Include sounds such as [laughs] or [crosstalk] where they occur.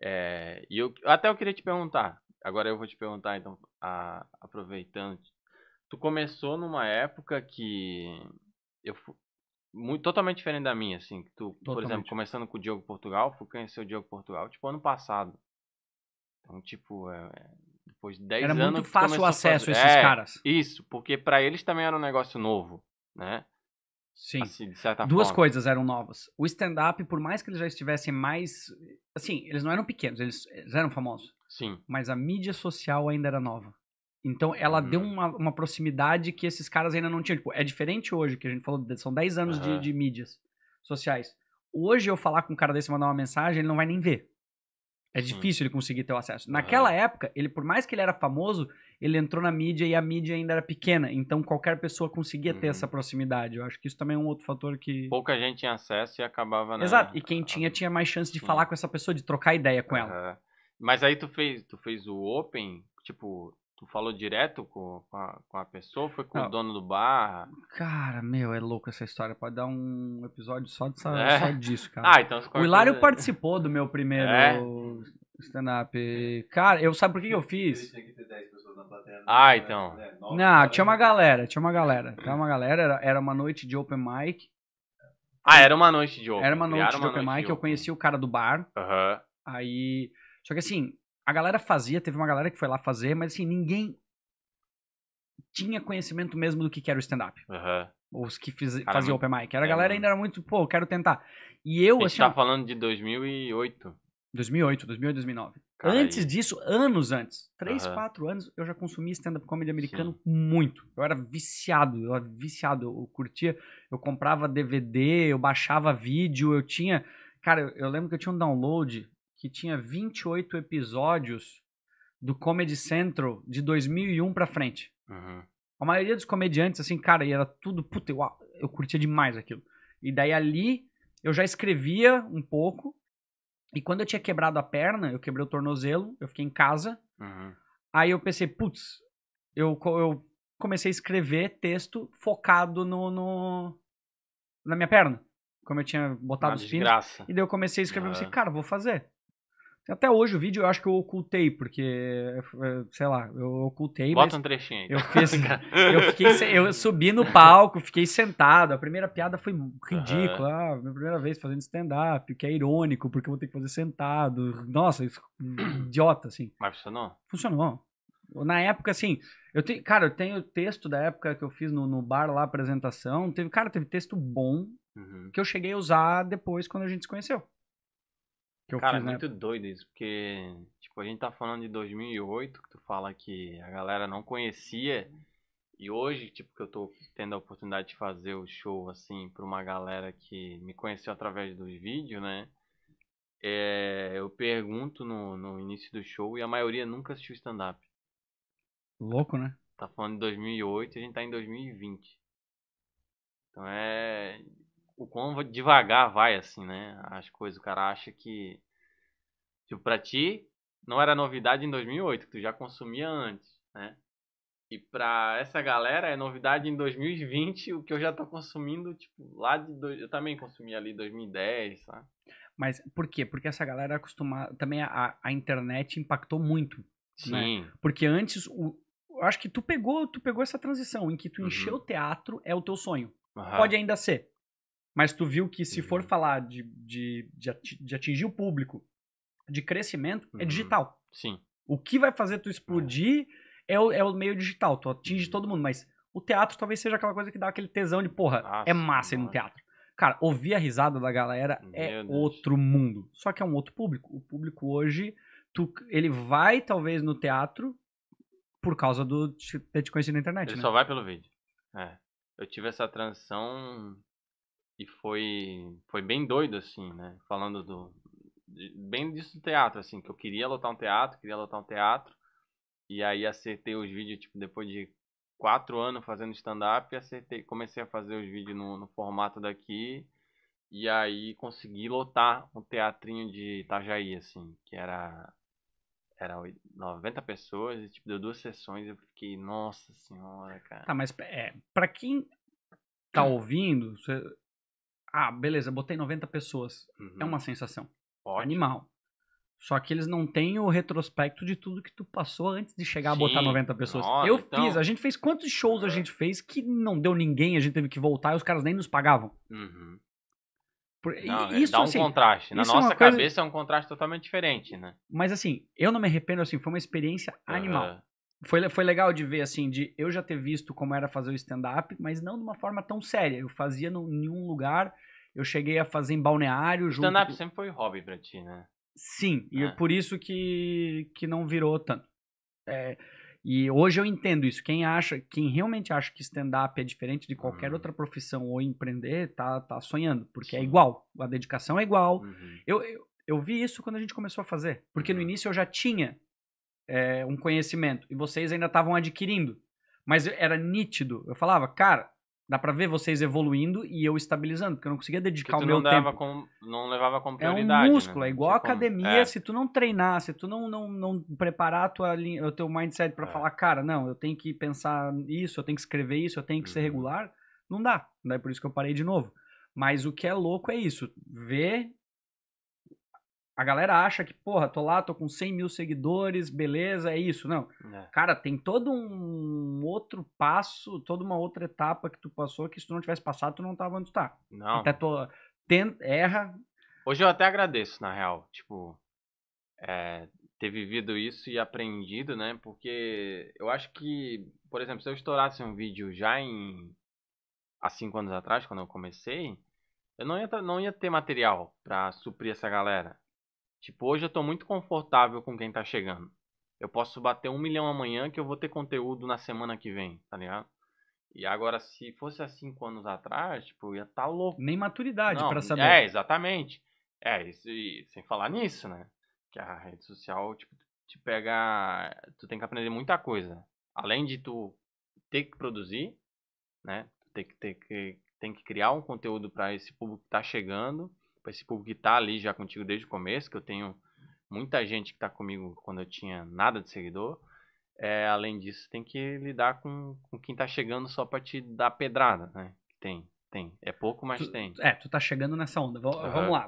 É, e eu até eu queria te perguntar. Agora eu vou te perguntar, então, a- aproveitando. Tu começou numa época que eu muito totalmente diferente da minha, assim. Que tu, por exemplo, Totalmente. começando com o Diogo Portugal, fui conhecer o Diogo Portugal, tipo, ano passado. Então, tipo, é, é, depois de 10 Era anos. muito que tu fácil o a acesso a fazer- esses É, caras. Isso, porque pra eles também era um negócio novo, né? Sim. Assim, de Duas forma. coisas eram novas. O stand-up, por mais que eles já estivessem mais. Assim, eles não eram pequenos, eles, eles eram famosos. Sim. Mas a mídia social ainda era nova. Então ela deu Uhum. uma, uma proximidade que esses caras ainda não tinham. Tipo, é diferente hoje, que a gente falou, são 10 anos de, Aham. de mídias sociais. Hoje eu falar com um cara desse e mandar uma mensagem, ele não vai nem ver. É Sim. difícil ele conseguir ter o acesso. Aham. Naquela época, ele, por mais que ele era famoso, ele entrou na mídia e a mídia ainda era pequena. Então qualquer pessoa conseguia ter Uhum. essa proximidade. Eu acho que isso também é um outro fator que. Pouca gente tinha acesso e acabava, né? Exato. E quem tinha, tinha mais chance de falar com essa pessoa, de trocar ideia com ela. Mas aí tu fez, tu fez o Open, tipo, tu falou direto com, com, a, com a pessoa, foi com Não. o dono do bar? Cara, meu, é louco essa história. Pode dar um episódio só, dessa, É? só disso, cara. Ah, então... o Hilário participou do meu primeiro É? stand-up. Cara, eu sabe por que, que eu fiz? Tinha que ter 10 pessoas na plateia. Ah, né? então. É, Não, tinha uma galera, tinha uma galera. Tinha uma galera, era, era uma noite de open mic. Ah, era uma noite de Open. Era uma noite criaram de open mic, eu Open. conheci o cara do bar. Aham. Aí. Só que assim, a galera fazia, teve uma galera que foi lá fazer, mas assim, ninguém tinha conhecimento mesmo do que era o stand-up. Aham. Os que fiz, Cara, faziam open mic. Era, a galera ainda era muito, pô, eu quero tentar. E eu, A gente assim, tá ó, falando de 2008. 2008, 2008, 2009. Cara, antes aí- disso, anos antes, três, Aham. quatro anos, eu já consumia stand-up comedy americano muito. Eu era viciado, eu era viciado, eu curtia, eu comprava DVD, eu baixava vídeo, eu tinha... Cara, eu, eu lembro que eu tinha um download que tinha 28 episódios do Comedy Central de 2001 pra frente. Uhum. A maioria dos comediantes, assim, cara, e era tudo, puta, eu, eu curtia demais aquilo. E daí ali, eu já escrevia um pouco, e quando eu tinha quebrado a perna, eu quebrei o tornozelo, eu fiquei em casa, Uhum. aí eu pensei, putz, eu, eu comecei a escrever texto focado no, no na minha perna, como eu tinha botado Uma os pinos. E daí eu comecei a escrever, eu Aham. pensei, cara, vou fazer. Até hoje o vídeo eu acho que eu ocultei, porque, eh, sei lá, eu ocultei, mas... Bota um trechinho aí. Eu fiz. [laughs] Eu fiquei. Eu subi no palco, fiquei sentado. A primeira piada foi ridícula. Ah, minha primeira vez fazendo stand-up, que é irônico, porque eu vou ter que fazer sentado. Nossa, isso- [clears throat] idiota, assim. Mas funcionou? Funcionou. Na época, assim, eu tenho. Cara, eu tenho texto da época que eu fiz no, no bar lá, apresentação. Teve, cara, teve texto bom Uhum. que eu cheguei a usar depois quando a gente se conheceu. Que eu Cara, é fiz, né? muito doido isso, porque, tipo, a gente tá falando de 2008, que tu fala que a galera não conhecia, e hoje, tipo, que eu tô tendo a oportunidade de fazer o show, assim, pra uma galera que me conheceu através dos vídeos, né? É, eu pergunto no, no início do show e a maioria nunca assistiu stand-up. Louco, né? Tá falando de 2008 e a gente tá em 2020. Então é. O quão devagar vai, assim, né? As coisas. O cara acha que. Tipo, pra ti, não era novidade em 2008, que tu já consumia antes, né? E pra essa galera é novidade em 2020, o que eu já tô consumindo, tipo, lá de. do- Eu também consumia ali em 2010, sabe? Mas por quê? Porque essa galera acostumada. Também a, a internet impactou muito. Né? Sim. Porque antes, o, eu acho que tu pegou, tu pegou essa transição em que tu Uhum. encher o teatro é o teu sonho. aham, Pode ainda ser. Mas tu viu que se for Uhum. falar de, de, de, ati- de atingir o público, de crescimento, é Uhum. digital. Sim. O que vai fazer tu explodir é o, é o meio digital. Tu atinge Uhum. todo mundo. Mas o teatro talvez seja aquela coisa que dá aquele tesão de, porra, Nossa, é massa ir no teatro. Cara, ouvir a risada da galera é Meu Deus. outro mundo. Só que é um outro público. O público hoje, tu, ele vai talvez no teatro por causa do te- ter te conhecido na internet, Ele né? só vai pelo vídeo. É. Eu tive essa transição e foi foi bem doido assim, né? Falando do de- bem disso do teatro assim, que eu queria lotar um teatro, queria lotar um teatro e aí acertei os vídeos tipo depois de quatro anos fazendo stand-up, acertei, comecei a fazer os vídeos no, no formato daqui e aí consegui lotar um teatrinho de Itajaí assim, que era era oi- 90 pessoas e tipo deu duas sessões e eu fiquei, nossa senhora, cara. Tá, mas é, pra quem tá ouvindo, você- ah, beleza, botei 90 pessoas. É Uhum. uma sensação Ótimo. animal. Só que eles não têm o retrospecto de tudo que tu passou antes de chegar Sim. a botar 90 pessoas. Nossa, eu então- fiz, a gente fez quantos shows a gente fez que não deu ninguém, a gente teve que voltar e os caras nem nos pagavam. Uhum. Por- Não, é, isso dá um assim, contraste. Na é nossa coisa- cabeça é um contraste totalmente diferente, né? mas assim, eu não me arrependo assim, foi uma experiência animal. Foi, foi legal de ver, assim, de eu já ter visto como era fazer o stand-up, mas não de uma forma tão séria. Eu fazia no, em um lugar, eu cheguei a fazer em balneário. Stand-up com- sempre foi hobby pra ti, né? Sim, e É. por isso que, que não virou tanto. É, e hoje eu entendo isso. Quem acha, quem realmente acha que stand-up é diferente de qualquer Uhum. outra profissão ou empreender, tá, tá sonhando, porque é Sim. igual. A dedicação é igual. Uhum. Eu, eu, eu vi isso quando a gente começou a fazer, porque no Uhum. início eu já tinha é, um conhecimento e vocês ainda estavam adquirindo, mas era nítido. Eu falava, cara, dá pra ver vocês evoluindo e eu estabilizando, porque eu não conseguia dedicar o meu não, tempo. como, não levava como É um prioridade. músculo, né? é igual a Não como- academia. É. Se tu não treinar, se tu não, não, não preparar tua o teu mindset pra É. falar, cara, não, eu tenho que pensar isso, eu tenho que escrever isso, eu tenho que ser Uhum. regular, não dá. Daí por isso que eu parei de novo. Mas o que é louco é isso, ver. A galera acha que, porra, tô lá, tô com 100 mil seguidores, beleza, é isso. Não. É. Cara, tem todo um outro passo, toda uma outra etapa que tu passou que se tu não tivesse passado, tu não tava onde tu tá. Não. Até tu tenta, erra, Hoje eu até agradeço, na real. Tipo, é, ter vivido isso e aprendido, né? Porque eu acho que, por exemplo, se eu estourasse um vídeo já em. há cinco anos atrás, quando eu comecei, eu não ia, não ia ter material pra suprir essa galera. Tipo, hoje eu tô muito confortável com quem tá chegando. Eu posso bater um milhão amanhã que eu vou ter conteúdo na semana que vem, tá ligado? E agora, se fosse há cinco anos atrás, tipo, eu ia tá louco. nem maturidade pra saber. É, exatamente. É, isso, e sem falar nisso, né? Que a rede social, tipo, te pega. Tu tem que aprender muita coisa. Além de tu ter que produzir, né? Tu tem que, ter que, tem que criar um conteúdo para esse público que tá chegando, para esse público que tá ali já contigo desde o começo, que eu tenho muita gente que tá comigo quando eu tinha nada de seguidor. É, além disso, tem que lidar com, com quem tá chegando só pra te dar pedrada, né? Tem, tem. É pouco, mas Tu- tem. É, tu tá chegando nessa onda. Va- Aham. Vamos lá.